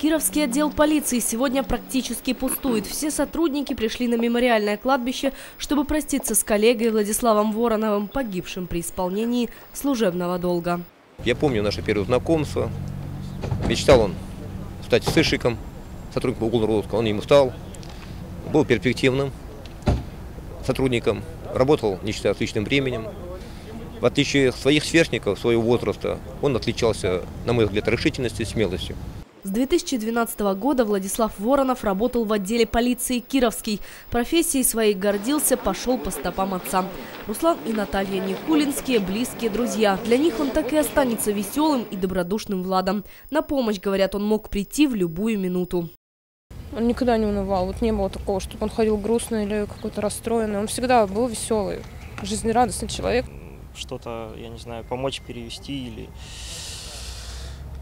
Кировский отдел полиции сегодня практически пустует. Все сотрудники пришли на мемориальное кладбище, чтобы проститься с коллегой Владиславом Вороновым, погибшим при исполнении служебного долга. Я помню наше первое знакомство. Мечтал он стать сыщиком, сотрудником уголовного розыска. Он ему стал. Был перспективным сотрудником. Работал, не считая отличным временем. В отличие от своих сверстников своего возраста, он отличался, на мой взгляд, решительностью и смелостью. С 2012 года Владислав Воронов работал в отделе полиции Кировский. Профессией своей гордился, пошел по стопам отца. Руслан и Наталья Никулинские – близкие друзья. Для них он так и останется веселым и добродушным Владом. На помощь, говорят, он мог прийти в любую минуту. Он никогда не унывал. Вот не было такого, чтобы он ходил грустный или какой-то расстроенный. Он всегда был веселый, жизнерадостный человек. Что-то, я не знаю, помочь перевести или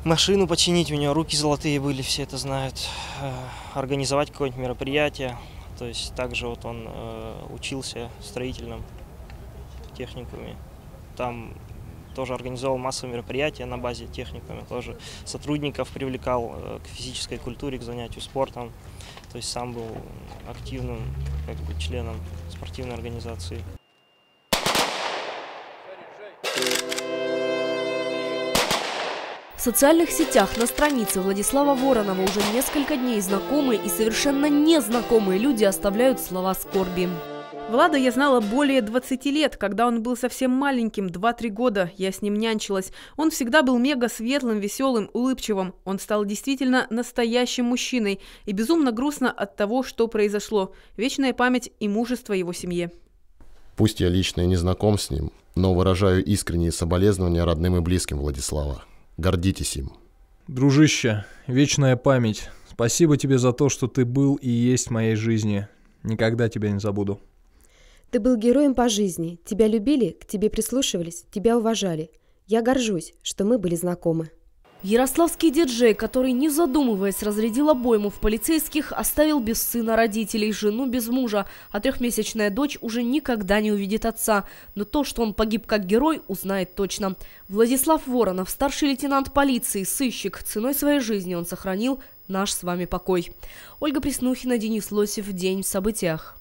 машину починить, у него руки золотые были, все это знают, э, организовать какое-нибудь мероприятие. То есть также вот он э, учился в строительном техникуме. Там тоже организовал массовые мероприятия на базе техникума, тоже сотрудников привлекал э, к физической культуре, к занятию спортом. То есть сам был активным как бы, членом спортивной организации. В социальных сетях на странице Владислава Воронова уже несколько дней знакомые и совершенно незнакомые люди оставляют слова скорби. Влада я знала более 20 лет, когда он был совсем маленьким, 2-3 года, я с ним нянчилась. Он всегда был мега светлым, веселым, улыбчивым. Он стал действительно настоящим мужчиной и безумно грустно от того, что произошло. Вечная память и мужество его семье. Пусть я лично и не знаком с ним, но выражаю искренние соболезнования родным и близким Владислава. Гордитесь им. Дружище, вечная память. Спасибо тебе за то, что ты был и есть в моей жизни. Никогда тебя не забуду. Ты был героем по жизни. Тебя любили, к тебе прислушивались, тебя уважали. Я горжусь, что мы были знакомы. Ярославский диджей, который, не задумываясь, разрядил обойму в полицейских, оставил без сына родителей, жену без мужа, а трехмесячная дочь уже никогда не увидит отца. Но то, что он погиб как герой, узнает точно. Владислав Воронов, старший лейтенант полиции, сыщик. Ценой своей жизни он сохранил наш с вами покой. Ольга Преснухина, Денис Лосев. День в событиях.